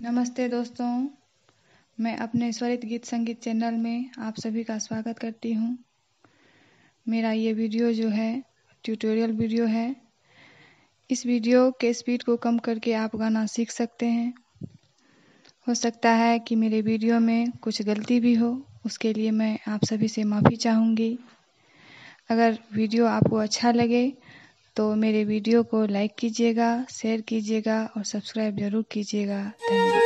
नमस्ते दोस्तों, मैं अपने स्वरित गीत संगीत चैनल में आप सभी का स्वागत करती हूँ। मेरा ये वीडियो जो है, ट्यूटोरियल वीडियो है। इस वीडियो के स्पीड को कम करके आप गाना सीख सकते हैं। हो सकता है कि मेरे वीडियो में कुछ गलती भी हो, उसके लिए मैं आप सभी से माफ़ी चाहूँगी। अगर वीडियो आपको अच्छा लगे तो मेरे वीडियो को लाइक कीजिएगा शेयर कीजिएगा और सब्सक्राइब ज़रूर कीजिएगा। धन्यवाद।